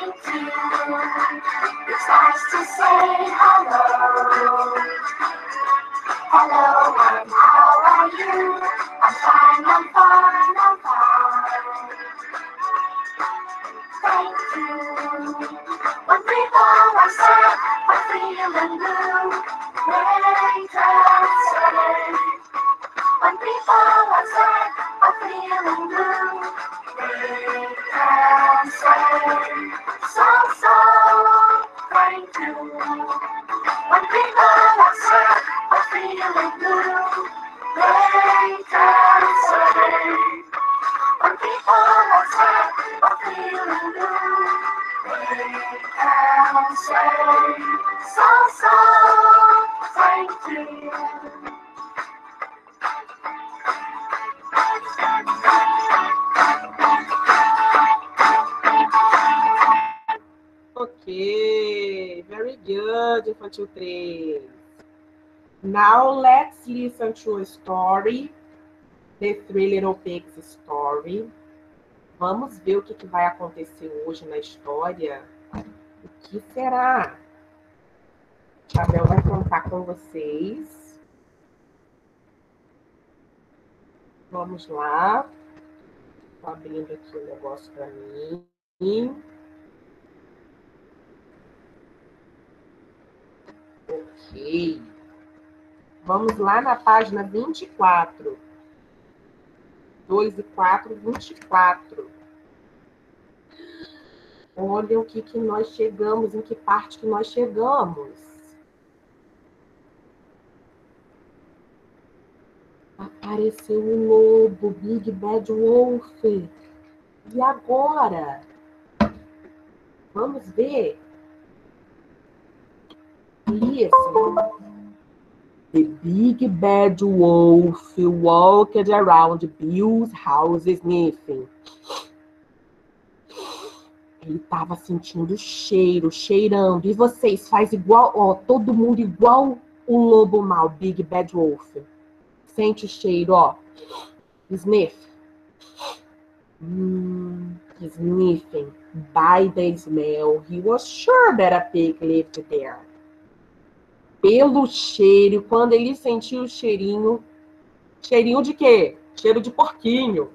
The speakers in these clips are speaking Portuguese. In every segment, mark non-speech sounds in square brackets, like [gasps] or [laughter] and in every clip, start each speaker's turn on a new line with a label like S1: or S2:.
S1: thank you. It's nice to say hello. Hello, and how are you? I'm fine, I'm fine, I'm fine. Thank you. When people are sad or feeling blue, they can say. When people so, thank you.
S2: Okay, very good, infantil 3. Now let's listen to a story, The Three Little Pigs Story. Vamos ver o que, que vai acontecer hoje na história. Que será? Abel vai contar com vocês. Vamos lá. Estou abrindo aqui o negócio para mim. Ok. Vamos lá na página 24. 2 e 4, 24. Olha o que, que nós chegamos, em que parte que nós chegamos. Apareceu o lobo, Big Bad Wolf. E agora? Vamos ver. Listen. The big bad wolf walked around Bill's house sniffing. Ele estava sentindo cheiro, cheirando. E vocês faz igual, ó, todo mundo igual o lobo mal, Big Bad Wolf. Sente o cheiro, ó. Sniff. Hum, sniffing. By the smell, he was sure that a pig lived there pelo cheiro, quando ele sentiu o cheirinho, cheirinho de quê? Cheiro de porquinho.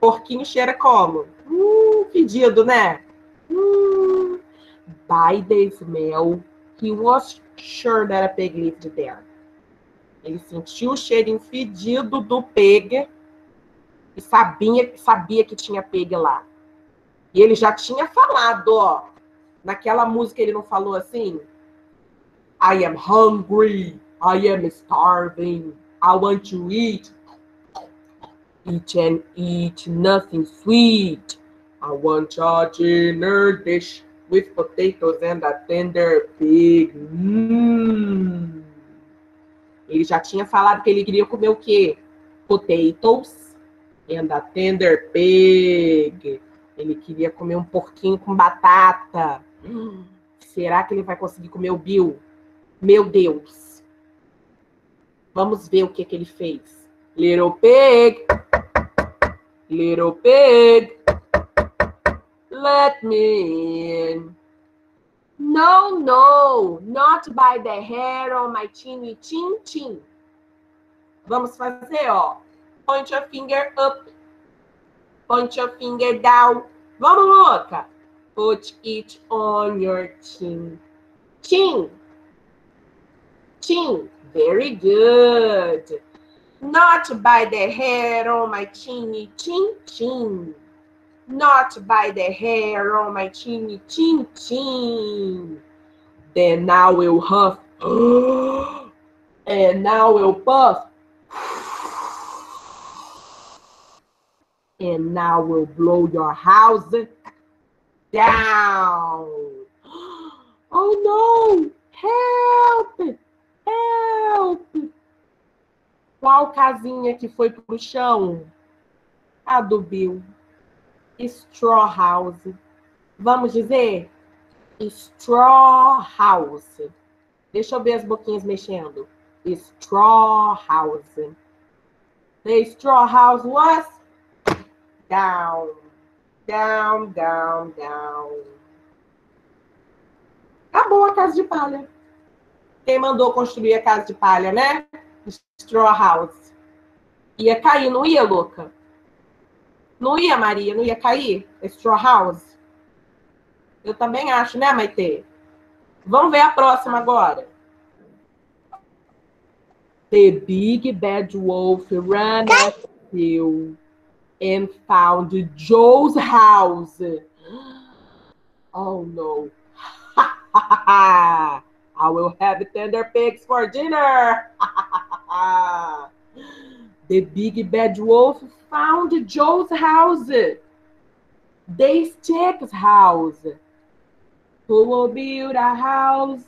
S2: Porquinho cheira como? Hum, pedido, né? Hum. By the smell, he was sure that a pig lived there. Ele sentiu o cheirinho fedido do pig e sabia, sabia que tinha pig lá. E ele já tinha falado, ó. Naquela música ele não falou assim? I am hungry. I am starving. I want to eat. Eat and eat nothing sweet. I want a dinner dish with potatoes and a tender pig. Hum. Ele já tinha falado que ele queria comer o quê? Potatoes and a tender pig. Ele queria comer um porquinho com batata. Será que ele vai conseguir comer o Bill? Meu Deus. Vamos ver o que, que ele fez. Little pig. Little pig. Let me in. No, no, not by the hair on my chinny chin chin. Vamos fazer, ó. Point your finger up. Point your finger down. Vamos, louca. Put it on your chin. Chin. Chin. Very good. Not by the hair on my chinny chin chin. Not by the hair on my chinny chin chin. Then now we'll huff. [gasps] and now we'll puff. And now we'll blow your house down. [gasps] Oh no! Help! Help! Qual casinha que foi pro chão? A do Bill. Straw House. Vamos dizer? Straw House. Deixa eu ver as boquinhas mexendo. Straw House. The straw house was down. Down, down, down. Acabou a casa de palha. Quem mandou construir a casa de palha, né? Straw House. Ia cair, não ia, louca? Não ia, Maria? Não ia cair? Straw House? Eu também acho, né, Maite? Vamos ver a próxima agora. The big bad wolf ran after and found Joe's house. Oh no. [laughs] I will have tender pigs for dinner. [laughs] the big bad wolf found Joe's house. The stick's house. Who will build a house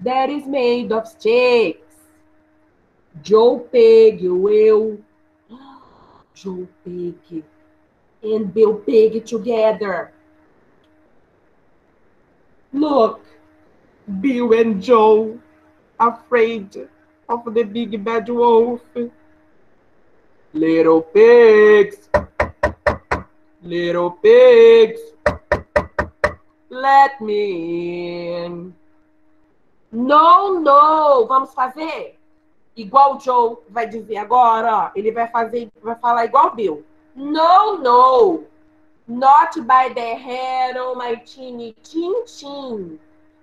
S2: that is made of sticks? Joe Pig will. [gasps] Joe Pig and Bill Pig together. Look, Bill and Joe afraid of the big bad wolf. Little pigs, little pigs, let me in. No, no, vamos fazer igual o Joe vai dizer agora, ó. Ele vai fazer, vai falar igual Bill. No, no, not by the hair on my chinny chin chin.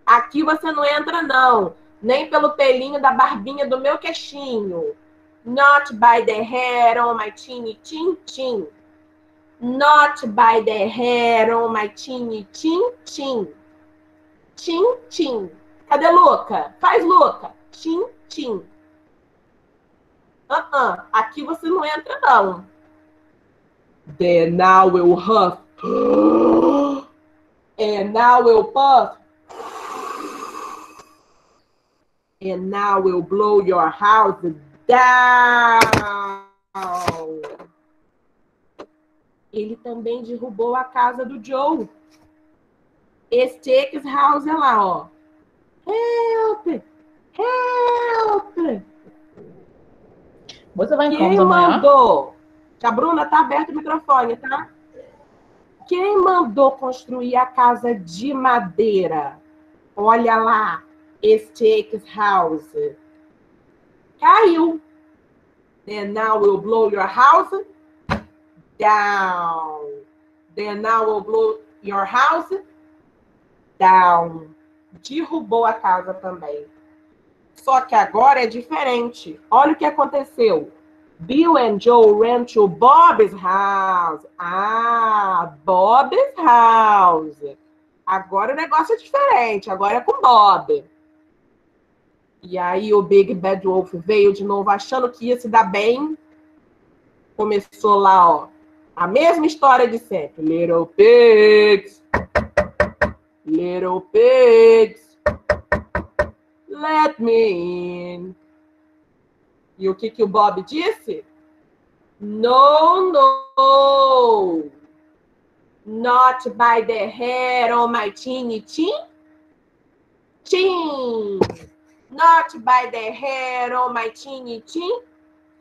S2: Aqui você não entra, não. Nem pelo pelinho da barbinha do meu queixinho. Not by the hair on my chinny chin chin. Not by the hair on my chinny chin chin. Chin chin. Cadê Luca? Faz Luca. Chin chin. Uh -uh. Aqui você não entra, não. Then now we'll huff. [gasps] And now we'll puff. And now we'll blow your house down. Ele também derrubou a casa do Joe. Steaks House é lá, ó. Help! Help!
S3: Você vai em
S2: Quem mandou? A Bruna tá aberto o microfone, tá? Quem mandou construir a casa de madeira? Olha lá, Steaks House. Caiu. Then now we'll blow your house down. Then now we'll blow your house down. Derrubou a casa também. Só que agora é diferente. Olha o que aconteceu. Bill and Joe ran to Bob's house. Ah, Bob's house. Agora o negócio é diferente. Agora é com Bob. E aí o Big Bad Wolf veio de novo achando que ia se dar bem. Começou lá, ó. A mesma história de sempre. Little pigs. Little pigs. Let me in. E o que, que o Bob disse? No, no. Not by the hair on my chinny chin. Chin. Not by the hair on oh, my chinny chin.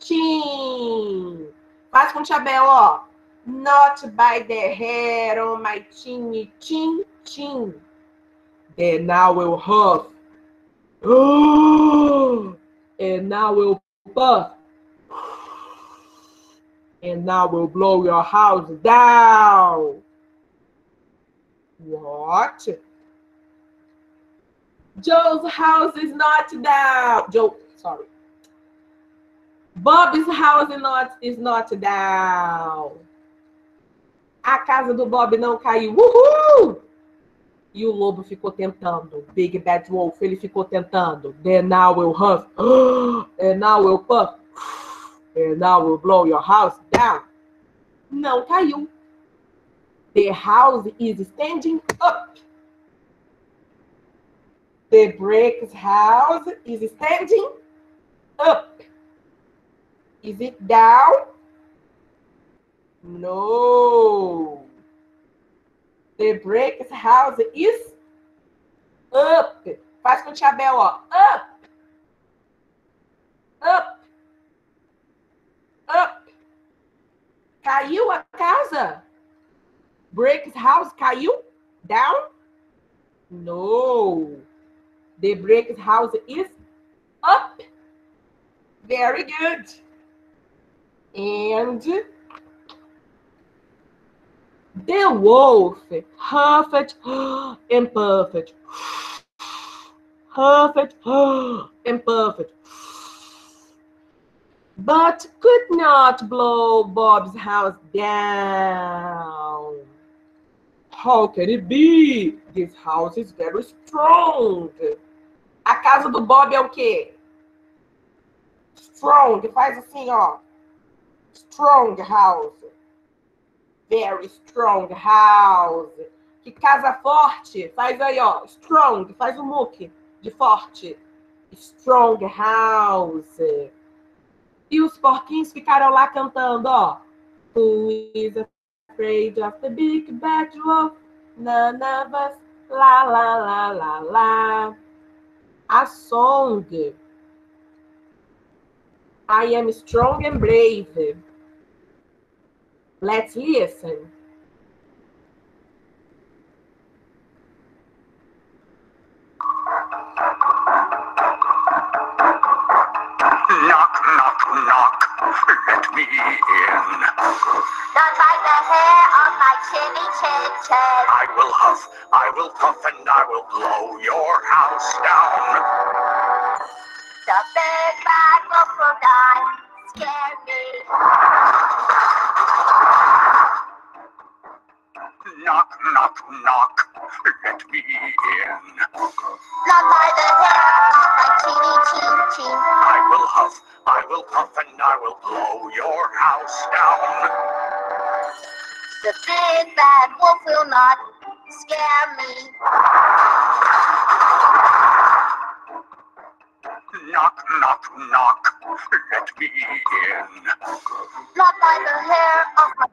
S2: Chin. Faz com Chabel, ó. Not by the hair on oh, my chinny chin. Chin. Now we'll huff. [gasps] and now we'll puff. And now we'll blow your house down. What? Joe's house is not down. Joe, sorry. Bob's house is not, is not down. A casa do Bob não caiu. Uhul! E o lobo ficou tentando. Big Bad Wolf, ele ficou tentando. Then now we'll huff. [gasps] And now we'll puff. [sighs] And now we'll blow your house down. Não caiu. The house is standing up. The brick house is standing up. Is it down? No. The brick house is up. Faz com o Chabel, ó. Up. Up. Up. Caiu a casa? Brick's house caiu? Down? No. The brick's house is up. Very good. And the wolf huffed and puffed, huffed and puffed, but could not blow Bob's house down. How can it be? This house is very strong. A casa do Bob é o quê? Strong. Faz assim, ó. Strong house. Very strong house. Que casa forte. Faz aí, ó. Strong. Faz o muque de forte. Strong house. E os porquinhos ficaram lá cantando, ó. Who is afraid of the big bad wolf? None of us. A song. I am strong and brave. Let's listen.
S3: Knock, knock, knock. Let me in.
S1: Not by the hair on my chinny chin chin.
S3: I will huff, I will puff, and I will blow your house down.
S1: The big bad wolf will not scare me.
S3: Knock, knock, knock. Let me in.
S1: Not by the hair on my chinny chin chin.
S3: I will huff, I will puff, and I will blow your house down.
S1: The big bad wolf will not scare me.
S3: Knock, knock, knock. Let me in.
S1: Not by the hair of my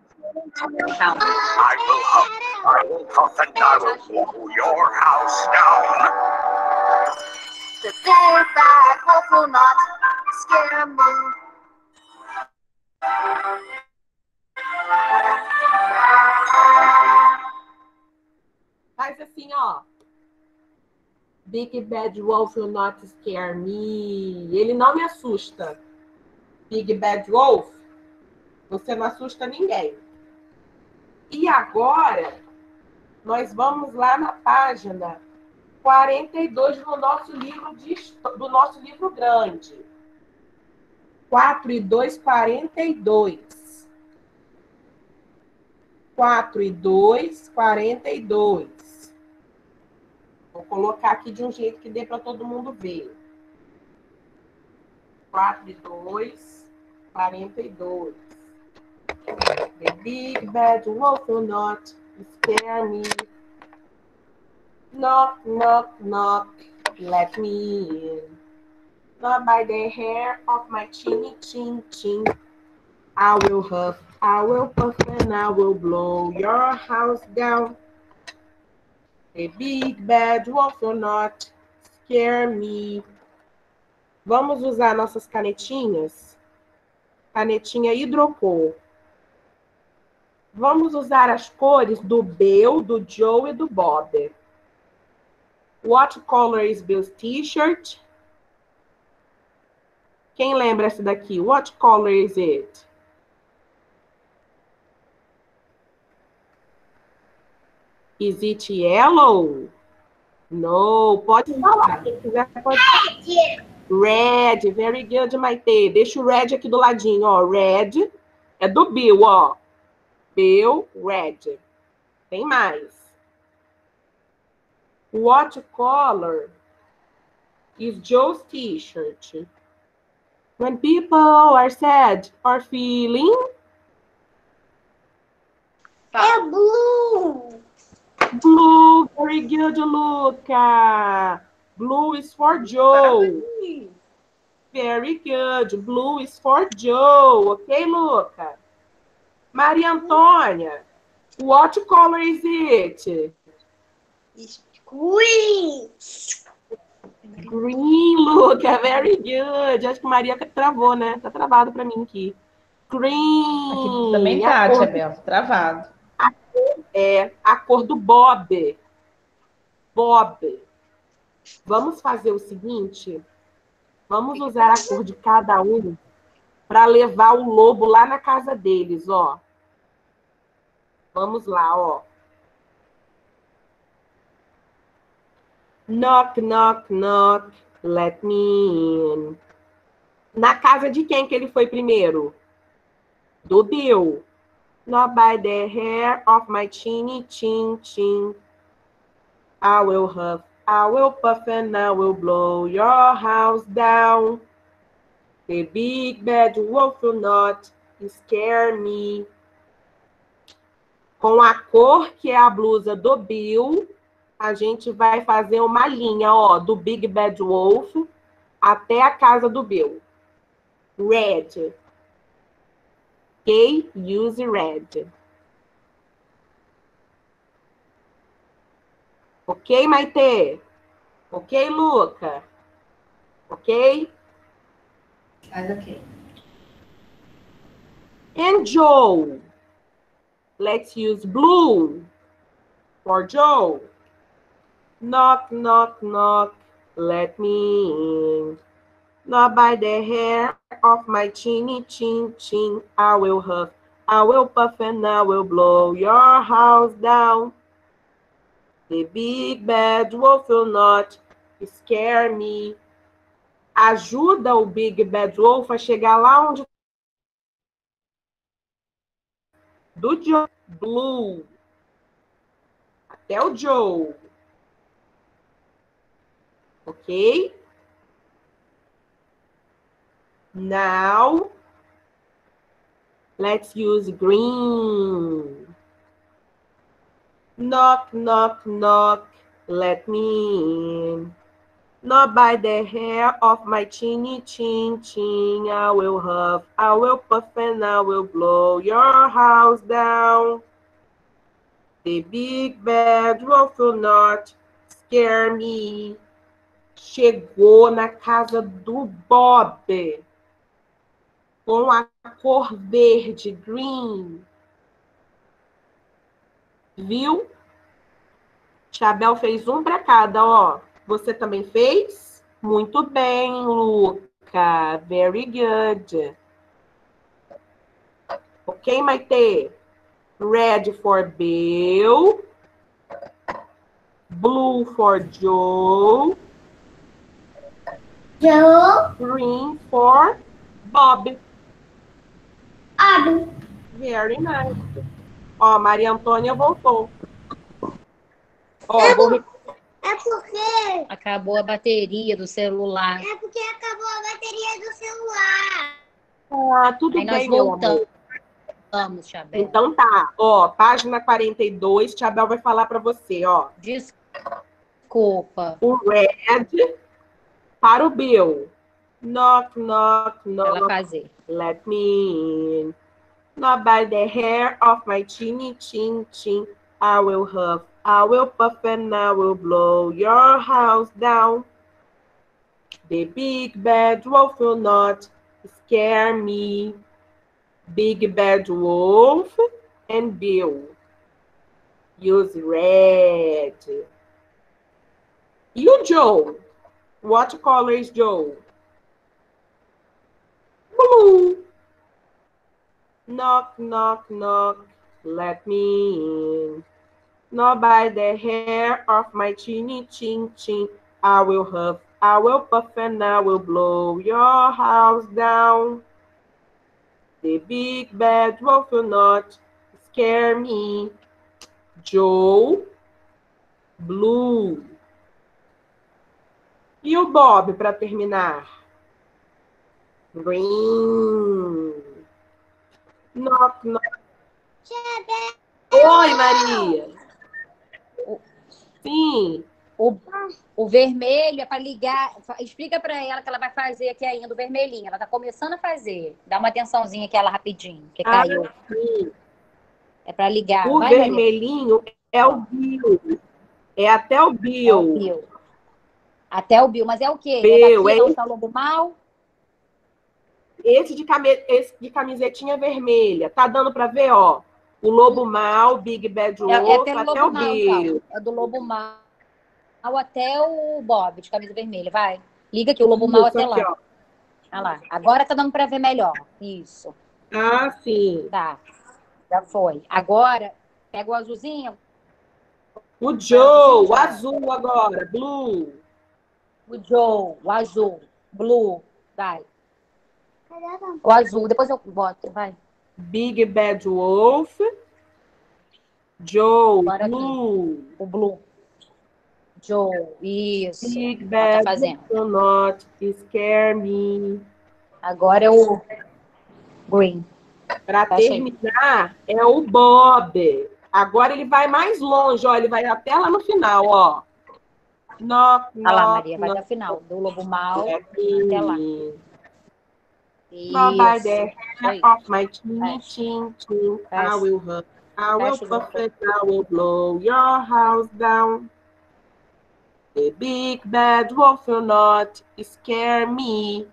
S1: chin.
S3: I will huff, I will puff, and I will blow your house down.
S1: The big bad wolf will not scare me.
S2: Big Bad Wolf will not scare me. Ele não me assusta. Big Bad Wolf, você não assusta ninguém. E agora, nós vamos lá na página 42 do nosso livro, de, do nosso livro grande. 4 e 2, 42. 4 e 2, 42. Vou colocar aqui de um jeito que dê para todo mundo ver. 4 e 2, 42. The big bad wolf will not scare me. Knock, knock, knock, let me in. Not by the hair of my chinny chin chin. I will huff, I will puff, and I will blow your house down. The big bad wolf will not scare me. Vamos usar nossas canetinhas? Canetinha hidrocor. Vamos usar as cores do Bill, do Joe e do Bob. What color is Bill's t-shirt? Quem lembra essa daqui? What color is it? Is it yellow? No, pode falar. Quem quiser pode. Red, very good, Maite. Deixa o red aqui do ladinho, ó. Red é do Bill, ó. Bill, red. Tem mais. What color is Joe's t-shirt? When people are sad or feeling
S1: É blue.
S2: Blue, very good, Luca. Blue is for Joe. Very good. Blue is for Joe. Ok, Luca? Maria Antônia, what color is it?
S1: Green.
S2: Green, Luca. Very good. Acho que Maria travou, né? Tá travado para mim aqui. Green.
S4: Aqui também tá, Tia Bel, travado.
S2: É a cor do Bob. Bob. Vamos fazer o seguinte? Vamos usar a cor de cada um para levar o lobo lá na casa deles, ó. Vamos lá, ó. Knock, knock, knock, let me in. Na casa de quem que ele foi primeiro? Do Bill. Not by the hair of my chinny chin chin. I will huff, I will puff, and I will blow your house down. The big bad wolf will not scare me. Com a cor que é a blusa do Bill, a gente vai fazer uma linha, ó, do Big Bad Wolf até a casa do Bill. Red. Ok? Use red. Ok, Maite? Ok, Luca? Ok?
S4: Faz ok.
S2: And Joe. Let's use blue for Joe. Knock, knock, knock, let me in. Not by the hair of my chinny chin chin, I will huff, I will puff, and I will blow your house down. The big bad wolf will not scare me. Ajuda o Big Bad Wolf a chegar lá onde do Joe Blue até o Joe. Ok? Now, let's use green. Knock, knock, knock, let me in. Not by the hair of my chinny chin chin, I will huff, I will puff, and I will blow your house down. The big bad wolf will not scare me. Chegou na casa do Bob com a cor verde, green. Viu? Chabel fez um para cada, ó. Você também fez? Muito bem, Luca. Very good. Ok, Maite? Red for Bill. Blue for Joe.
S1: Joe,
S2: Green for Bob.
S1: Abby.
S2: Very nice. Ó, Maria Antônia voltou. Ó, vou... re-
S1: É porque,
S4: Acabou a bateria do celular.
S1: é porque acabou a bateria do celular.
S2: Ah, tudo
S4: Aí nós
S2: bem, meu amor.
S4: voltamos. Vamos, Chabel.
S2: Então tá, ó, página 42, Tiabel vai falar para você, ó.
S4: Desculpa.
S2: O red para o Bill. Knock, knock, knock, let me in. Not by the hair of my chinny chin chin, I will huff, I will puff, and I will blow your house down. The big bad wolf will not scare me. Big bad wolf and Bill. Use red. You, Joe. What color is Joe? Blue. Knock, knock, knock. Let me in. Not by the hair of my chinny chin chin. I will huff, I will puff, and I will blow your house down. The big bad wolf will not scare me. Joe, blue. E o Bob para terminar? Green. Knock, knock. Oi, Maria. Sim.
S4: O, o vermelho é para ligar. Explica para ela que ela vai fazer aqui ainda o vermelhinho. Ela tá começando a fazer. Dá uma atençãozinha aqui ela rapidinho, que
S2: Ah,
S4: caiu.
S2: sim.
S4: É para ligar.
S2: O
S4: Vai, Maria.
S2: vermelhinho é o Bill. É até o
S4: É o
S2: Bill.
S4: Bill. Até o Bill, mas é o quê?
S2: Bill,
S4: é
S2: é
S4: daqui, onde tá o lobo mal?
S2: Esse de, came... Esse de camisetinha vermelha. Tá dando para ver, ó. O Lobo Mal, Big Bad
S4: É, é
S2: Wolf,
S4: pelo
S2: até
S4: Lobo
S2: o Bill.
S4: então. É do Lobo Mal até o Bob, de camisa vermelha. Vai. Liga aqui o Lobo Mal até
S2: aqui,
S4: lá.
S2: ó.
S4: Olha lá. Agora tá dando pra ver melhor. Isso.
S2: Ah, sim.
S4: Tá. Já foi. Agora, pega o azulzinho.
S2: O Joe, o azul agora, blue.
S4: O Joe, o azul. Blue. Vai. O azul. Depois eu boto. Vai.
S2: Big Bad Wolf. Joe,
S4: Agora aqui.
S2: blue.
S4: O blue. Joe. Isso.
S2: Big
S4: Ela
S2: Bad
S4: tá fazendo.
S2: do not scare me.
S4: Agora é o green.
S2: Para
S4: Tá cheio.
S2: terminar, é o Bob. Agora ele vai mais longe, ó. Ele vai até lá no final, ó. Knock,
S4: Olha lá,
S2: knock,
S4: Maria. Vai até o final. Do lobo mal.
S2: knock.
S4: até lá.
S2: Hair of my chin, chin, chin. I will hug. I will it, I will blow your house down. The big bad wolf will not scare me.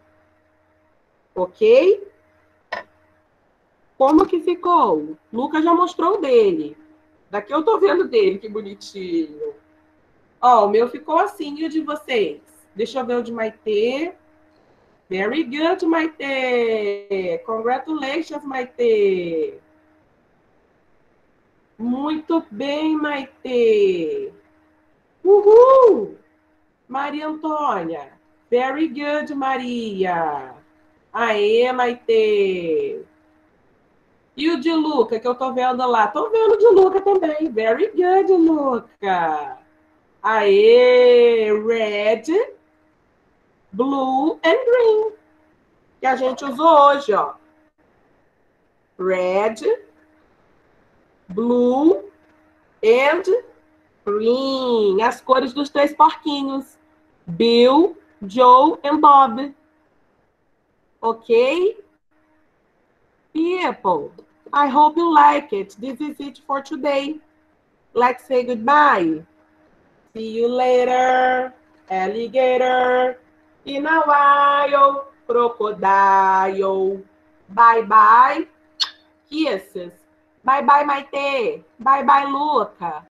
S2: Ok? Como que ficou? Lucas já mostrou o dele. Daqui eu tô vendo dele, que bonitinho. Ó, o meu ficou assim, e o de vocês? Deixa eu ver o de Maitê. Very good, Maitê. Congratulations, Maitê. Muito bem, Maitê. Uhul! Maria Antônia. Very good, Maria. Aê, Maitê. E o de Luca, que eu tô vendo lá? Tô vendo o de Luca também. Very good, Luca. Aê, red, blue and green. Que a gente usou hoje, ó. Red, blue and green. As cores dos três porquinhos. Bill, Joe and Bob. Ok? People, I hope you like it. This is it for today. Let's say goodbye. See you later, alligator. In a while, crocodile. Bye bye. Kisses. Bye bye, Maite. Bye bye, Luca.